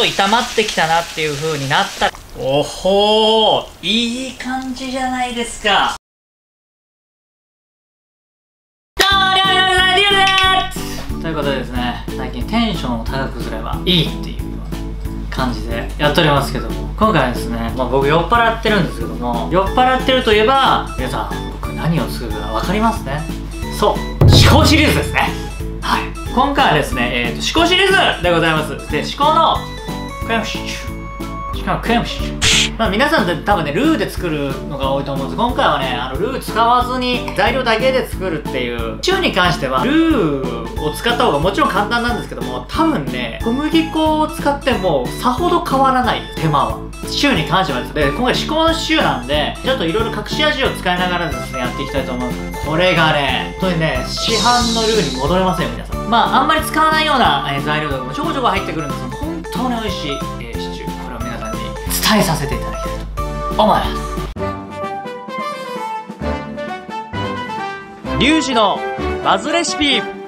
と炒まってきたなっていう風になった。おほーいい感じじゃないですか。ということでですね最近テンションを高くすればいいっていう感じでやっておりますけども今回はですね、まあ、僕酔っ払ってるんですけども酔っ払ってるといえば皆さん僕何を作るか分かりますね。そう思考シリーズですね。はい。今回はですね、えーと、思考シリーズでございます。で思考のクレームシチュしかもクレームシチュまあ、皆さんって多分ねルーで作るのが多いと思うんです。今回はねあのルー使わずに材料だけで作るっていう。シチューに関してはルーを使った方がもちろん簡単なんですけども多分ね小麦粉を使ってもさほど変わらない手間は。シューに関してはですね。今回至高のシューなんでちょっといろいろ隠し味を使いながらですねやっていきたいと思います。これがね本当にね市販のルーに戻れませんよ皆さん。まああんまり使わないような、え材料とかもちょこちょこ入ってくるんですけど本当に美味しい、えー、シチューこれを皆さんに伝えさせていただきたいと思います。リュウジのバズレシピ。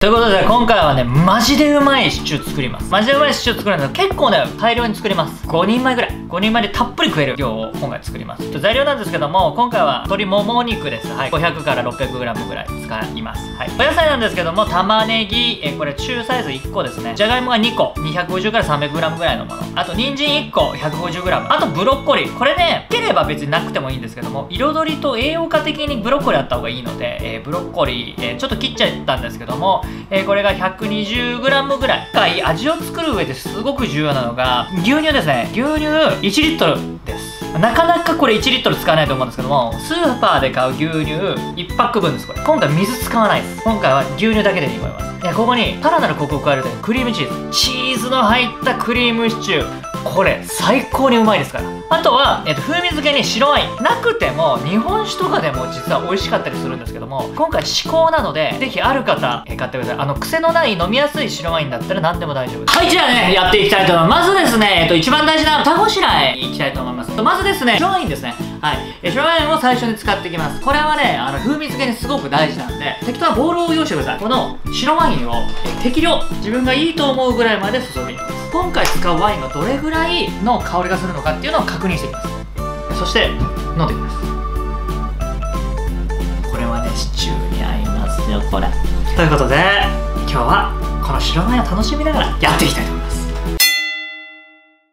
ということで今回はねマジでうまいシチュー作ります。マジでうまいシチュー作るんですけど結構ね大量に作ります。5人前ぐらい。5人前でたっぷり食える量を今回作ります。材料なんですけども今回は鶏もも肉です。はい。500から 600g ぐらい使います。はい。お野菜なんですけども玉ねぎ。えこれ中サイズ1個ですね。じゃがいもが2個。250から 300g ぐらいのもの。あと人参1個。150g あとブロッコリー。これねければ別になくてもいいんですけども彩りと栄養価的にブロッコリーあった方がいいので、えー、ブロッコリー、えー、ちょっと切っちゃったんですけどもえー、これが 120g ぐらい回味を作る上ですごく重要なのが牛乳ですね。牛乳1リットルです。なかなかこれ1リットル使わないと思うんですけどもスーパーで買う牛乳1パック分ですこれ。今回水使わないです。今回は牛乳だけでいいと思います。ここにさらなるコクを加えるとクリームチーズ。チーズの入ったクリームシチュー。これ最高にうまいですから。あとは、えっと、風味付けに白ワイン。なくても日本酒とかでも実は美味しかったりするんですけども今回至高なのでぜひある方、え買ってください。あの癖のない飲みやすい白ワインだったら何でも大丈夫です。はいじゃあねやっていきたいと思います。まずですね、えっと、一番大事なタコシラへ行きたいと思います。まずですね白ワインですね。はい、え白ワインを最初に使っていきます。これはねあの風味付けにすごく大事なんで適当なボウルを用意してください。この白ワインをえ適量自分がいいと思うぐらいまで注ぎます。今回使うワインがどれぐらいの香りがするのかっていうのを確認していきます。そして飲んでいきます。これはねシチューに合いますよこれ。ということで今日はこの白ワインを楽しみながらやっていきたいと思います。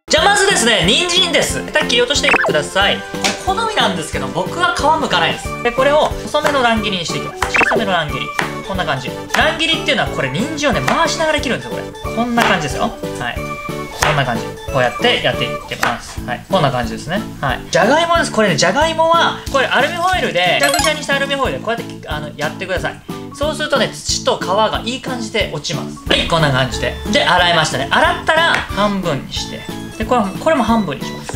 じゃあまずですね人参です。ヘタ切り落としてください好みなんですけど僕は皮むかないです。でこれを細めの乱切りにしていきます。小さめの乱切り。こんな感じ。乱切りっていうのはこれ人参をね回しながら切るんですよこれ。こんな感じですよ。はい。こんな感じ。こうやってやっていってます。はい。こんな感じですね。はい。じゃがいもです。これねじゃがいもはこれアルミホイルでぐちゃぐちゃにしたアルミホイルでこうやってあのやってください。そうするとね土と皮がいい感じで落ちます。はい。こんな感じで。で洗いましたね。洗ったら半分にして。でこれこれも半分にします。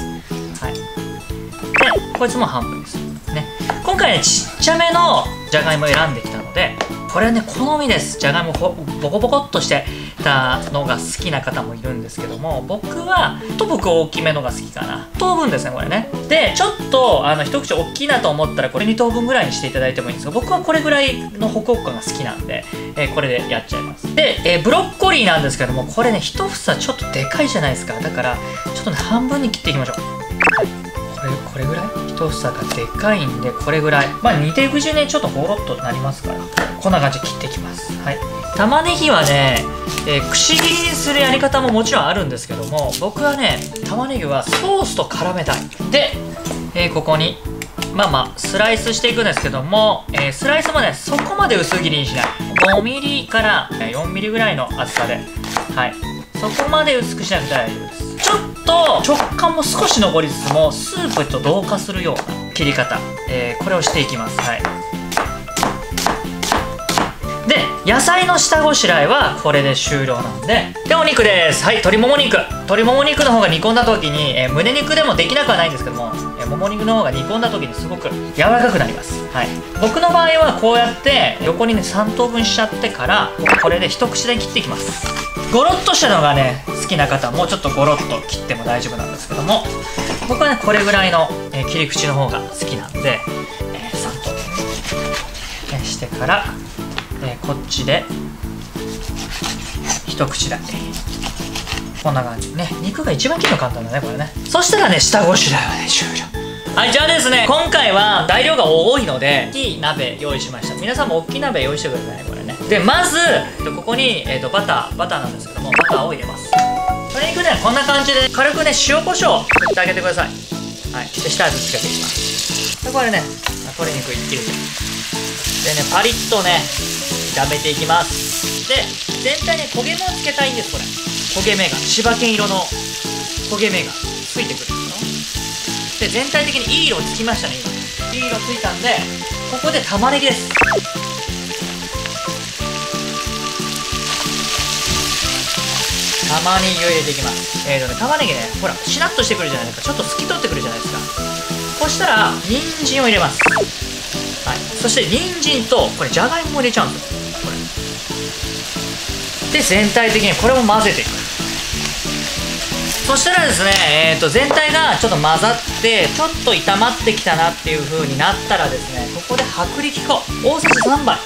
こいつも半分です。ね。今回ねちっちゃめのじゃがいも選んできたのでこれはね好みです。じゃがいもボコボコっとしてたのが好きな方もいるんですけども僕はと僕大きめのが好きかな。等分ですねこれね。でちょっとあの一口大きいなと思ったらこれ2等分ぐらいにしていただいてもいいんですが僕はこれぐらいのホクホク感が好きなんで、えー、これでやっちゃいます。で、えー、ブロッコリーなんですけどもこれね一房ちょっとでかいじゃないですか。だからちょっとね半分に切っていきましょう。ぐらい一房がでかいんでこれぐらい。まあ煮ていく順にちょっとほろっとなりますから。こんな感じで切っていきます。はい。玉ねぎはね、えー、くし切りにするやり方ももちろんあるんですけども僕はね玉ねぎはソースと絡めたい。で、えー、ここにまあまあスライスしていくんですけども、えー、スライスもねそこまで薄切りにしない。5mm から4 m m ぐらいの厚さで。はい。そこまで薄くしなくて大丈夫です。と食感も少し残りつつもスープと同化するような切り方、えー、これをしていきます。はい。で野菜の下ごしらえはこれで終了なんででお肉です。はい鶏もも肉。鶏もも肉の方が煮込んだ時に、えー、胸肉でもできなくはないんですけども、もも肉の方が煮込んだ時にすごく柔らかくなります。はい。僕の場合はこうやって横にね3等分しちゃってからこれで一口で切っていきます。ゴロッとしたのがね好きな方もうちょっとゴロッと切っても大丈夫なんですけども僕はねこれぐらいの、え、切り口の方が好きなんで、え3等分、してからえ、こっちで一一口大こんな感じ。ね肉が一番切るの簡単だねこれね。そしたらね下ごしらえはね終了。はいじゃあですね今回は材料が多いので大きい鍋用意しました。皆さんも大きい鍋用意してくださいねこれね。でまずここに、えーと、バターバターなんですけどもバターを入れます。鶏肉ねこんな感じで軽くね塩コショウ振ってあげてください。はい。で下味つけていきます。でこれね鶏肉入れてでねパリッとね炒めていきます。で全体に焦げ目をつけたいんですこれ。焦げ目が。柴犬色の焦げ目がついてくる。で全体的にいい色つきましたねいい色ついたんでここで玉ねぎです。玉ねぎを入れていきます。えーとね玉ねぎねほらしなっとしてくるじゃないですか。ちょっと透き通ってくるじゃないですか。そしたら人参を入れます。はい。そして人参とこれじゃがいもも入れちゃうんですよ。で全体的にこれも混ぜていく。そしたらですね、えー、と全体がちょっと混ざってちょっと炒まってきたなっていう風になったらですねここで薄力粉大さじ3杯。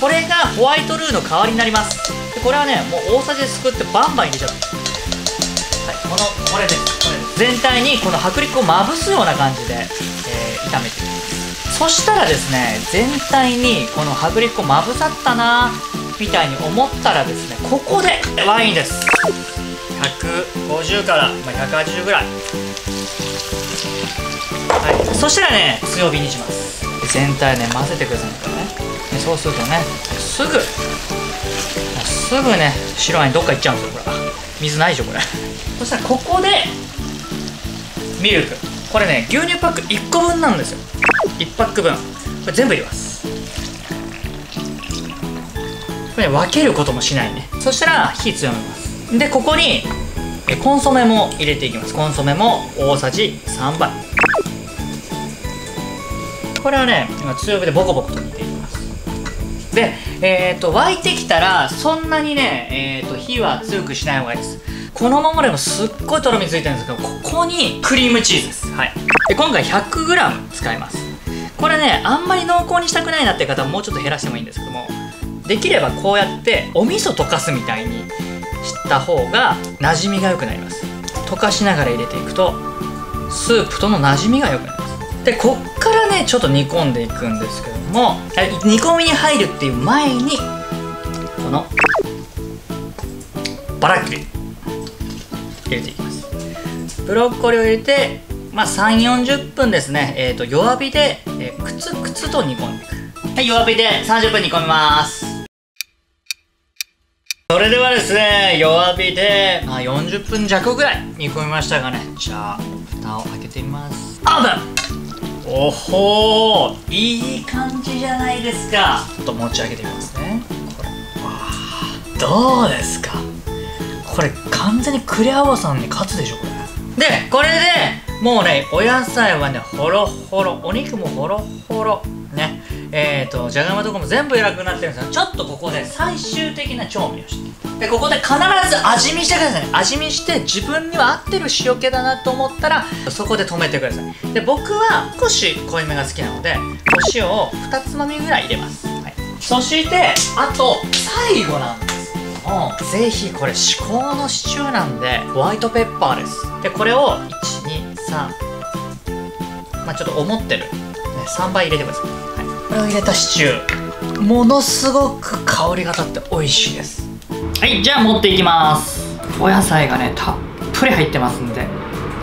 これがホワイトルーの代わりになります。でこれはねもう大さじですくってバンバン入れちゃう。はいこのこれです。これです。全体にこの薄力粉をまぶすような感じで、えー、炒めていきます。そしたらですね全体にこの薄力粉まぶさったなみたいに思ったらですねここでワインです。150から180ぐらい。はい。そしたらね強火にします。全体ね混ぜてくださいね。そうするとねすぐ。すぐね白ワインどっか行っちゃうんですよこれ。水ないでしょこれ。そしたらここでミルク。これね牛乳パック1個分なんですよ。1パック分。これ全部入れます。これ分けることもしないね。そしたら火強めますでここにコンソメも入れていきます。コンソメも大さじ3杯。これはね今強火でボコボコと煮ていきます。でえっ、ー、と沸いてきたらそんなにね、えーと、火は強くしない方がいいです。このままでもすっごいとろみついてるんですけどここにクリームチーズです。はい。で今回 100g 使います。これねあんまり濃厚にしたくないなって方はもうちょっと減らしてもいいんですけどもできればこうやってお味噌溶かすみたいにした方が馴染みが良くなります。溶かしながら入れていくとスープとの馴染みが良くなります。でこっからねちょっと煮込んでいくんですけども煮込みに入るっていう前にこのバラックリ入れていきます。ブロッコリーを入れてまあ3 4 0分ですね、えー、と弱火で、えー、くつくつと煮込んでいく。はい弱火で30分煮込みます。それではですね弱火で、まあ、40分弱ぐらい煮込みましたがね。じゃあ蓋を開けてみます。オープン。おほーいい感じじゃないですか。ちょっと持ち上げてみますね。これ。わどうですか。これ完全にクレアワさんに勝つでしょこれ。でこれでもうねお野菜はねほろほろお肉もほろほろねえっ、ー、とじゃがいもとかも全部偉くなってるんですがちょっとここで最終的な調味をして。でここで必ず味見してください。味見して自分には合ってる塩気だなと思ったらそこで止めてください。で僕は少し濃いめが好きなのでお塩を2つまみぐらい入れます、はい、そしてあと最後なんですけどもぜひこれ至高のシチューなんでホワイトペッパーです。でこれを123まあちょっと思ってる、ね、3倍入れてください。れを入れたシチュー。ものすごく香りが立って美味しいです。はいじゃあ持っていきます。お野菜がねたっぷり入ってますんで、ね、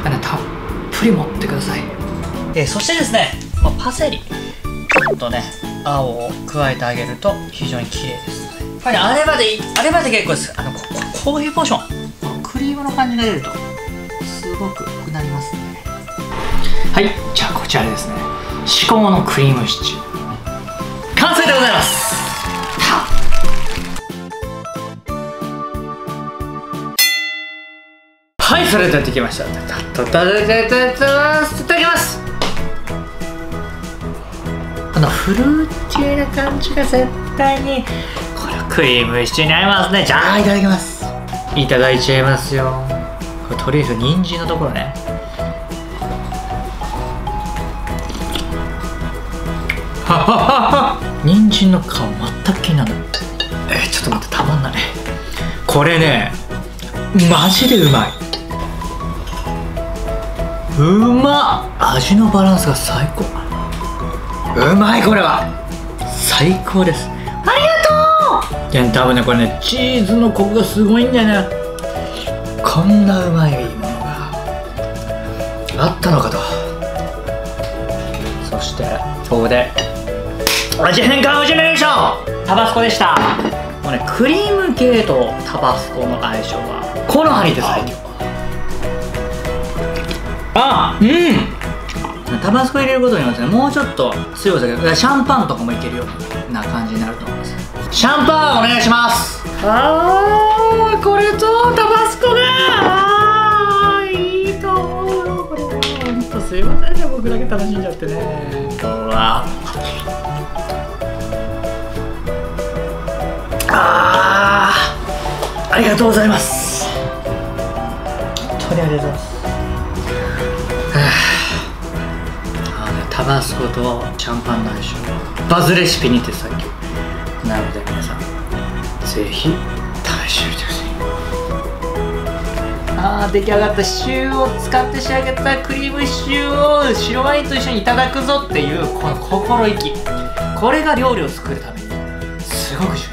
たっぷり持ってください。でそしてですね、まあ、パセリ。ちょっとね青を加えてあげると非常に綺麗です。これ、ね、あればでいいあればで結構です。あのコーヒーポーション。このクリームの感じが出るとすごく良くなりますね。はいじゃあこちらですね。至高のクリームシチュー完成でございます。はいそれではできましたいただきますこのフルーティーな感じが絶対にこれクリームシチューに合いますねじゃあいただきますいただいちゃいますよこれとりあえず人参のところねはははは人参の皮全く気にならない。えー、ちょっと待って。たまんない。ここれねマジでうまい。うまっ。味のバランスが最高。うまいこれは。最高です。ありがとう。いや多分ねこれねチーズのコクがすごいんだよね。こんなうまいものが。あったのかと。そしてここで味変化のジェネレーション。タバスコでした。もうねクリーム系とタバスコの相性はこのハニで最強あうん。タバスコ入れることによってねもうちょっと強さがシャンパンとかもいけるような感じになると思います。シャンパンお願いします。あーこれとタバスコがあーいいと思うよこれ。はほんとすいませんね僕だけ楽しんじゃってね。うわあーありがとうございます。本当にありがとうございます。タバスコとシャンパンの相性バズレシピにて最強。なので皆さんぜひ試してみてほしい。あー出来上がったシチューを使って仕上げたクリームシチューを白ワインと一緒にいただくぞっていうこの心意気。これが料理を作るためにすごく重要